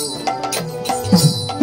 うん。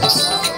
Música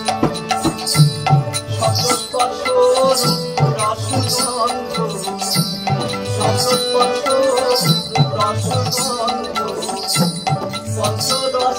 Juan solo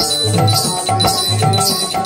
よし!